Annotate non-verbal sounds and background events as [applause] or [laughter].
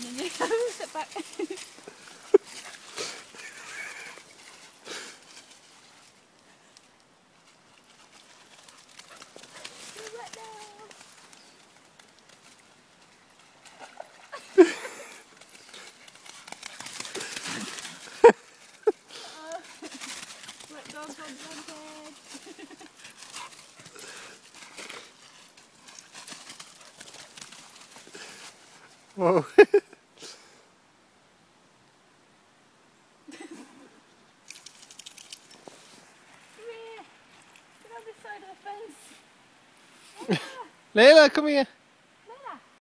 joining you. [laughs] Sit back. On. Whoa. [laughs] Come here. Get on this side of the fence. Layla, [laughs] come here.